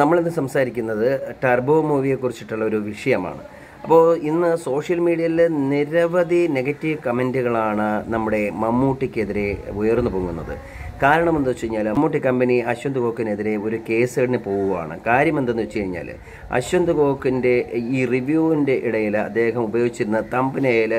നമ്മളിന്ന് സംസാരിക്കുന്നത് ടർബോ മൂവിയെ കുറിച്ചിട്ടുള്ള ഒരു വിഷയമാണ്. അപ്പോൾ ഇന്ന് സോഷ്യൽ മീഡിയയിൽ നിരവധി നെഗറ്റീവ് കമന്റുകളാണ് നമ്മുടെ മമ്മൂട്ടിക്കെതിരെ ഉയർന്നു പൊങ്ങുന്നത്. കാരണം എന്താ വെച്ച് കഴിഞ്ഞാൽ മമ്മൂട്ടി കമ്പനി അശ്വന്ത് ഗോക്കിനെതിരെ ഒരു കേസിന് പോവുകയാണ്. കാര്യം എന്തെന്ന് വെച്ച് കഴിഞ്ഞാൽ അശ്വന്ത് ഗോക്കിന്റെ ഈ റിവ്യൂവിന്റെ ഇടയിൽ അദ്ദേഹം ഉപയോഗിച്ചിരുന്ന തമ്പനയിൽ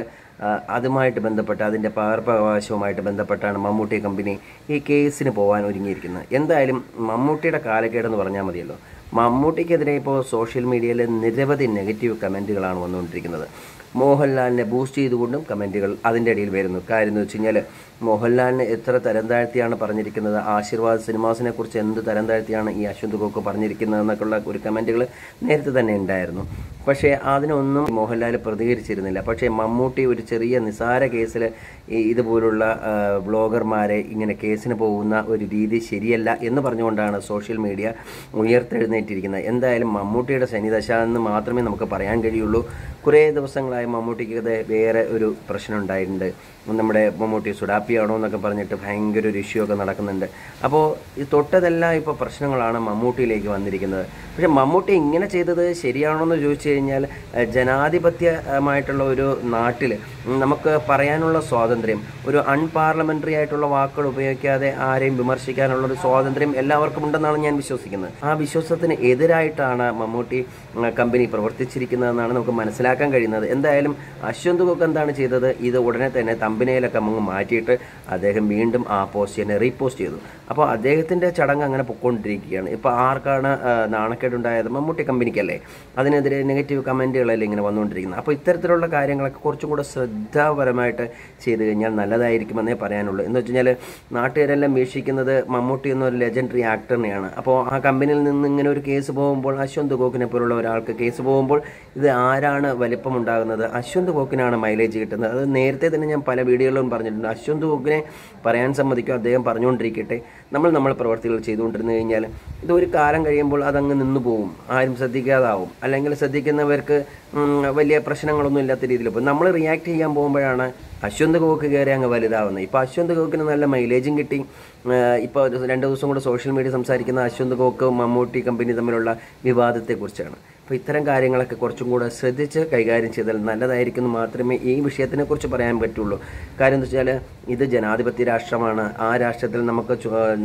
അതുമായിട്ട് ബന്ധപ്പെട്ട് അതിന്റെ പകർപ്പവകാശവുമായിട്ട് ബന്ധപ്പെട്ടാണ് മമ്മൂട്ടി കമ്പനി ഈ കേസിന് പോകാൻ ഒരുങ്ങിയിരിക്കുന്നത്. എന്തായാലും മമ്മൂട്ടിയുടെ കാലക്കേടെന്ന് പറഞ്ഞാൽ മതിയല്ലോ. മമ്മൂട്ടിക്കെതിരെ ഇപ്പോൾ സോഷ്യൽ മീഡിയയിൽ നിരവധി നെഗറ്റീവ് കമന്റുകളാണ് വന്നുകൊണ്ടിരിക്കുന്നത്. മോഹൻലാലിനെ ബൂസ്റ്റ് ചെയ്തുകൊണ്ടും കമന്റുകൾ അതിന്റെ ഇടയിൽ വരുന്നു. കാര്യം എന്ന് വെച്ച് കഴിഞ്ഞാൽ മോഹൻലാലിനെ എത്ര തരം താഴ്ത്തിയാണ് പറഞ്ഞിരിക്കുന്നത്? ആശീർവാദ് സിനിമാസിനെ കുറിച്ച് എന്ത് തരം താഴ്ത്തിയാണ് ഈ അശ്വന്ത് ഗോക്ക് പറഞ്ഞിരിക്കുന്നത് എന്നൊക്കെയുള്ള ഒരു കമന്റുകൾ നേരത്തെ തന്നെ ഉണ്ടായിരുന്നു. പക്ഷേ അതിനൊന്നും മോഹൻലാൽ പ്രതികരിച്ചിരുന്നില്ല. പക്ഷേ മമ്മൂട്ടി ഒരു ചെറിയ നിസാര കേസിൽ ഇതുപോലുള്ള ബ്ലോഗർമാരെ ഇങ്ങനെ കേസിന് പോകുന്ന ഒരു രീതി ശരിയല്ല എന്ന് പറഞ്ഞുകൊണ്ടാണ് സോഷ്യൽ മീഡിയ ഉയർത്തെഴുന്നേറ്റിരിക്കുന്നത്. എന്തായാലും മമ്മൂട്ടിയുടെ ശനിദശ എന്ന് മാത്രമേ നമുക്ക് പറയാൻ കഴിയുള്ളൂ. കുറേ ദിവസങ്ങളായി മമ്മൂട്ടിക്ക് വേറെ ഒരു പ്രശ്നം ഉണ്ടായിട്ടുണ്ട്. നമ്മുടെ മമ്മൂട്ടി സുഡാപ്പിയാണോ എന്നൊക്കെ പറഞ്ഞിട്ട് ഭയങ്കര ഒരു ഇഷ്യൂ ഒക്കെ നടക്കുന്നുണ്ട്. അപ്പോൾ ഈ തൊട്ടതെല്ലാം ഇപ്പോൾ പ്രശ്നങ്ങളാണ് മമ്മൂട്ടിയിലേക്ക് വന്നിരിക്കുന്നത്. പക്ഷേ മമ്മൂട്ടി ഇങ്ങനെ ചെയ്തത് ശരിയാണോ എന്ന് ചോദിച്ചു കഴിഞ്ഞാൽ ജനാധിപത്യമായിട്ടുള്ള ഒരു നാട്ടിൽ നമുക്ക് പറയാനുള്ള സ്വാതന്ത്ര്യം ഒരു അൺപാർലമെന്ററി ആയിട്ടുള്ള വാക്കുകൾ ഉപയോഗിക്കാതെ ആരെയും വിമർശിക്കാനുള്ള ഒരു സ്വാതന്ത്ര്യം എല്ലാവർക്കും ഉണ്ടെന്നാണ് ഞാൻ വിശ്വസിക്കുന്നത്. ആ വിശ്വാസത്തിന് എതിരായിട്ടാണ് മമ്മൂട്ടി കമ്പനി പ്രവർത്തിച്ചിരിക്കുന്നതെന്നാണ് നമുക്ക് മനസ്സിലാക്കാൻ കഴിയുന്നത്. എന്തായാലും അശ്വന്ത് കുക്ക് എന്താണ് ചെയ്തത്? ഇത് ഉടനെ തന്നെ തമ്പിനയിലൊക്കെ അങ്ങ് മാറ്റിയിട്ട് അദ്ദേഹം വീണ്ടും ആ പോസ്റ്റ് തന്നെ റീപോസ്റ്റ് ചെയ്തു. അപ്പോൾ അദ്ദേഹത്തിന്റെ ചടങ്ങ് അങ്ങനെ പൊക്കോണ്ടിരിക്കുകയാണ്. ഇപ്പോൾ ആർക്കാണ് നാണക്കേട് നാണക്കേടുണ്ടായത്? മമ്മൂട്ടി കമ്പനിക്കല്ലേ. അതിനെതിരെ നെഗറ്റീവ് കമന്റുകളല്ലേ ഇങ്ങനെ വന്നുകൊണ്ടിരിക്കുന്നത്. അപ്പോൾ ഇത്തരത്തിലുള്ള കാര്യങ്ങളൊക്കെ കുറച്ചും കൂടെ ശ്രദ്ധാപരമായിട്ട് ചെയ്തു കഴിഞ്ഞാൽ നല്ലതായിരിക്കുമെന്നേ പറയാനുള്ളൂ. എന്ന് വെച്ച് കഴിഞ്ഞാൽ നാട്ടുകാരെല്ലാം വീക്ഷിക്കുന്നത് മമ്മൂട്ടി എന്നൊരു ലെജൻഡറി ആക്ടറിനെയാണ് അപ്പോൾ ആ കമ്പനിയിൽ നിന്ന് ഇങ്ങനെ ഒരു കേസ് പോകുമ്പോൾ അശ്വന്ത് ഗോക്കിനെ പോലുള്ള ഒരാൾക്ക് കേസ് പോകുമ്പോൾ ഇത് ആരാണ് വലിപ്പം ഉണ്ടാകുന്നത് അശ്വന്ത് കോക്കിനാണ് മൈലേജ് കിട്ടുന്നത്. അത് നേരത്തെ തന്നെ ഞാൻ പല വീഡിയോകളിലും പറഞ്ഞിട്ടുണ്ട്. അശ്വന്ത് കോക്കിനെ പറയാൻ സമ്മതിക്കും. അദ്ദേഹം പറഞ്ഞുകൊണ്ടിരിക്കട്ടെ. നമ്മൾ നമ്മൾ പ്രവർത്തികൾ ചെയ്തുകൊണ്ടിരുന്നു കഴിഞ്ഞാൽ ഇതൊരു കാലം കഴിയുമ്പോൾ അതങ്ങ് നിന്നു പോകും ആരും ശ്രദ്ധിക്കാതാവും. അല്ലെങ്കിൽ ശ്രദ്ധിക്കുന്നവർക്ക് വലിയ പ്രശ്നങ്ങളൊന്നും ഇല്ലാത്ത രീതിയിൽ. ഇപ്പോൾ നമ്മൾ റിയാക്ട് ചെയ്യാൻ പോകുമ്പോഴാണ് അശ്വന്ത് കോക്ക് കയറി അങ്ങ് വലുതാവുന്നത്. ഇപ്പോൾ അശ്വന്ത് കോക്കിന് നല്ല മൈലേജും കിട്ടി. ഇപ്പോൾ രണ്ട് ദിവസം കൂടെ സോഷ്യൽ മീഡിയ സംസാരിക്കുന്ന അശ്വന്ത് കോക്ക് മമ്മൂട്ടി കമ്പനി തമ്മിലുള്ള വിവാദത്തെക്കുറിച്ചാണ്. അപ്പോൾ ഇത്തരം കാര്യങ്ങളൊക്കെ കുറച്ചും കൂടെ ശ്രദ്ധിച്ച് കൈകാര്യം ചെയ്താൽ നല്ലതായിരിക്കും എന്ന് മാത്രമേ ഈ വിഷയത്തിനെക്കുറിച്ച് പറയാൻ പറ്റുള്ളൂ. കാര്യം എന്താ വെച്ചാൽ ഇത് ജനാധിപത്യ രാഷ്ട്രമാണ്. ആ രാഷ്ട്രത്തിൽ നമുക്ക്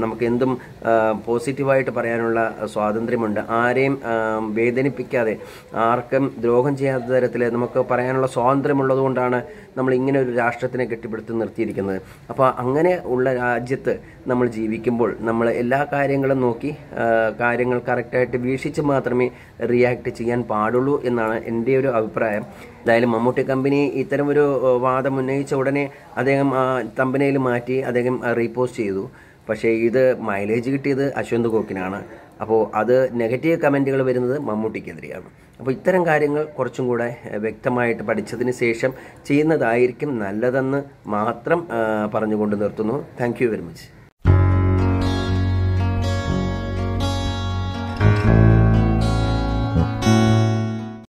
നമുക്ക് എന്തും പോസിറ്റീവായിട്ട് പറയാനുള്ള സ്വാതന്ത്ര്യമുണ്ട്. ആരെയും വേദനിപ്പിക്കാതെ ആർക്കും ദ്രോഹം ചെയ്യാത്ത തരത്തിൽ നമുക്ക് പറയാനുള്ള സ്വാതന്ത്ര്യമുള്ളത് കൊണ്ടാണ് നമ്മൾ ഇങ്ങനെ ഒരു രാഷ്ട്രത്തിനെ കെട്ടിപ്പടുത്തി നിർത്തിയിരിക്കുന്നത്. അപ്പോൾ അങ്ങനെ ഉള്ള രാജ്യത്ത് നമ്മൾ ജീവിക്കുമ്പോൾ നമ്മൾ എല്ലാ കാര്യങ്ങളും നോക്കി കാര്യങ്ങൾ കറക്റ്റായിട്ട് വീക്ഷിച്ച് മാത്രമേ റിയാക്ട് ചെയ്യാൻ പാടുള്ളൂ എന്നാണ് എന്റെ ഒരു അഭിപ്രായം. എന്തായാലും മമ്മൂട്ടി കമ്പനി ഇത്തരം ഒരു വാദം ഉന്നയിച്ച ഉടനെ അദ്ദേഹം കമ്പനിയിൽ മാറ്റി അദ്ദേഹം റീപോസ്റ്റ് ചെയ്തു. പക്ഷേ ഇത് മൈലേജ് കിട്ടിയത് അശ്വന്ത് ഗോക്കിനാണ് അപ്പോൾ അത് നെഗറ്റീവ് കമന്റുകൾ വരുന്നത് മമ്മൂട്ടിക്കെതിരെയാണ്. അപ്പോൾ ഇത്തരം കാര്യങ്ങൾ കുറച്ചും കൂടെ വ്യക്തമായിട്ട് പഠിച്ചതിന് ശേഷം ചെയ്യുന്നതായിരിക്കും നല്ലതെന്ന് മാത്രം പറഞ്ഞുകൊണ്ട് നിർത്തുന്നു. Thank very much